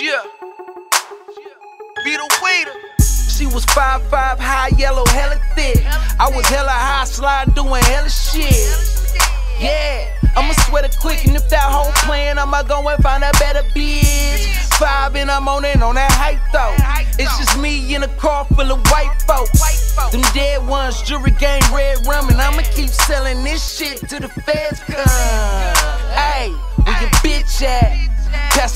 Yeah. Beeda Weeda. She was five five high yellow, hella thick. I was hella high slide doing hella shit. Yeah, I'ma sweat it quick, and if that whole plan, I'ma go and find a better bitch. Five in the morning on that hype though. It's just me in a car full of white folks. Them dead ones, jury gang, red rum, and I'ma keep selling this shit till the feds come.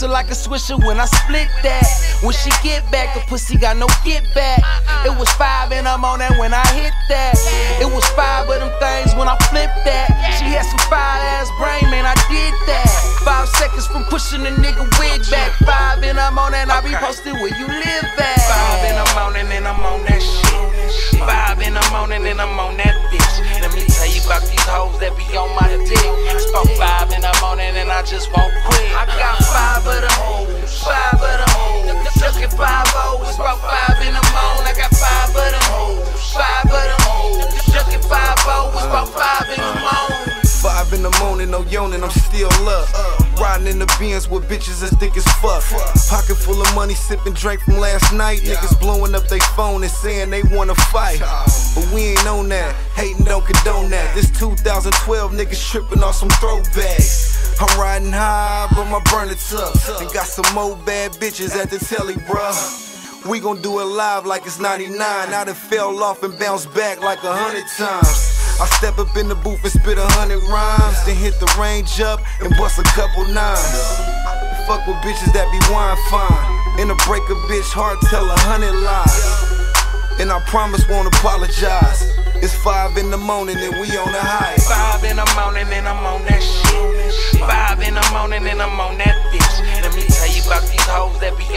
Her like a swisher when I split that. When she get back, the pussy got no get back. It was five in the morning when I hit that. It was five of them things when I flipped that. She had some fire ass brain, man, I did that. Five seconds from pushing a nigga wig back. Five in the morning, I be posted where you live at. Five in the morning and I'm on that shit. Five in the morning and I'm on that bitch. Let me tell you about these hoes that be on my dick. About five in the morning and I just won't Five in the morning, no yawning, I'm still up. Riding in the Benz with bitches as thick as fuck. Pocket full of money, sipping drink from last night. Niggas blowing up they phone and saying they wanna fight. But we ain't on that, hating don't condone that. This 2012 niggas tripping off some throwbacks. I'm riding high, but my burner tough. And got some more bad bitches at the telly, bruh. We gon' do it live like it's 99. I done fell off and bounced back like a hundred times. I step up in the booth and spit a hundred rhymes, then hit the range up and bust a couple nines. Fuck with bitches that be wine fine. In a break a bitch heart, tell a hundred lies. And I promise won't apologize. It's five in the morning and we on the high. Five in the morning and I'm on that shit. Five in the morning and I'm on that bitch. Let me tell you about these hoes that be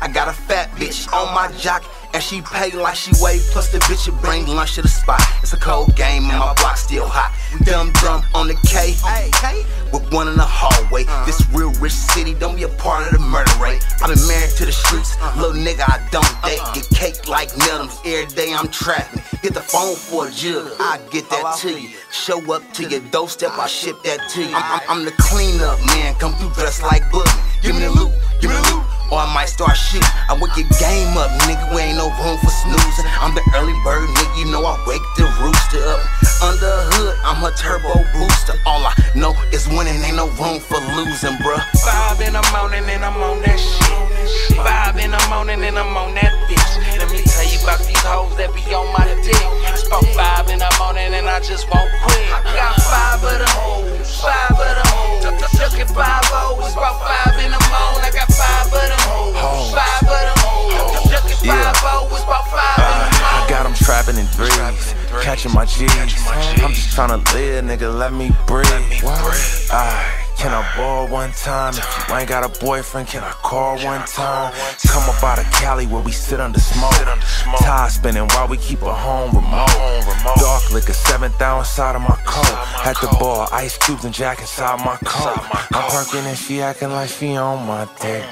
I got a fat bitch on my jock. And she pay like she weigh, plus the bitch will bring lunch to the spot. It's a cold game and my block still hot. Dumb drum on the K, with one in the hallway. This real rich city, don't be a part of the murder rate. I've been married to the streets, little nigga, I don't date. Get cake like Nettles, every day I'm trapping. Hit the phone for a jug, I get that to you. Show up to your doorstep, I ship that to you. I'm, I'm, I'm the cleanup man, come through dressed like Boogie. Give me the loot, give me the loot. Or I might start shooting. I wake your game up, nigga. We ain't no room for snoozing. I'm the early bird, nigga. You know I wake the rooster up. Under the hood, I'm a turbo booster. All I know is winning, ain't no room for losing, bruh. Five in the morning and I'm on that shit. Five in the morning and I'm on that bitch. Let me tell you about these hoes that be on my dick. It's five in the morning and I just won't catching my G's. I'm just tryna live, nigga, let me breathe. I one time? If you ain't got a boyfriend, can I call one time? Come up out of Cali where we sit under smoke. Tie spinning while we keep a home remote. Dark liquor, seventh down inside of my coat. At the bar, ice cubes and jack inside my coat. I'm perking and she acting like she on my dick.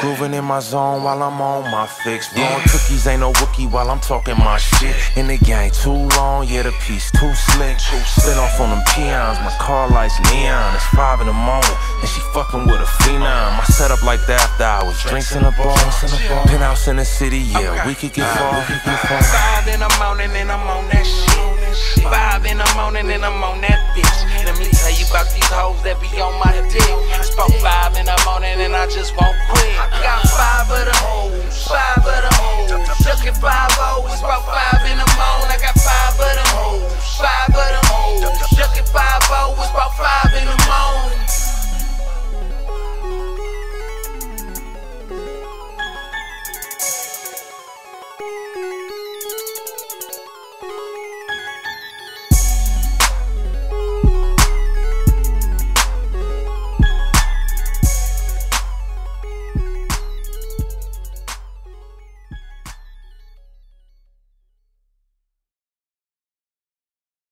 Grooving in my zone while I'm on my fix. Blowing cookies ain't no rookie while I'm talking my shit. In the game, too long, yeah, the piece too slick. Spin off on them peons, my car lights neon. It's five in the morning, and she fucking with a phenom. I set up like that after hours, drinks in a bar. Penthouse in the city, yeah, we could get far. Five in the morning and I'm on that shit. Five in the morning and I'm on that bitch. Let me tell you about these hoes that be on my dick. Spoke five in the morning and I just won't